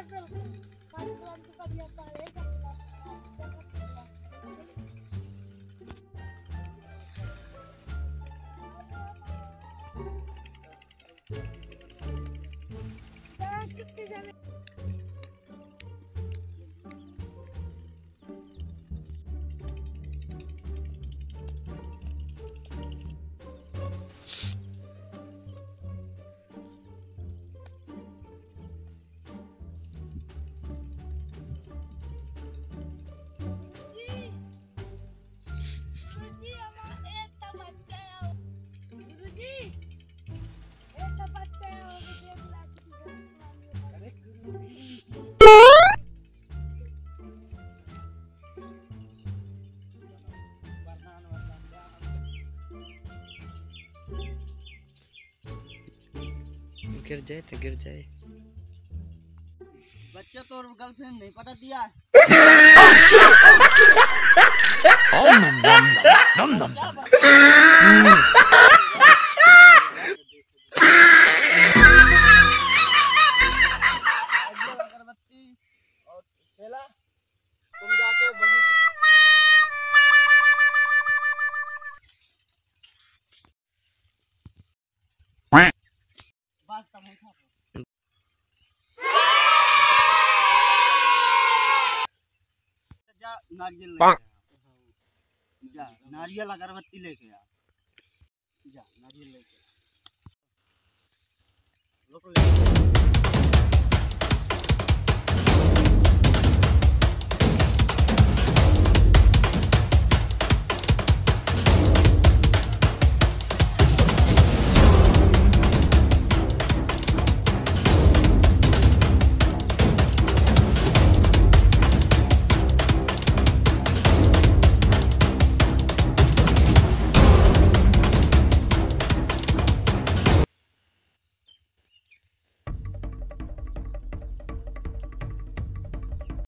April kalau jangan jangan jangan गुरु जाए तो गिर जाए। बच्चे तो गर्लफ्रेंड नहीं पता दिया? है? नारियल जा नारियल अगरबत्ती लेके आ। जा नारियल लेके